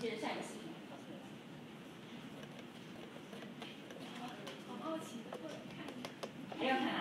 接着下一个视频，好，好奇奇，过来看一看，还要看。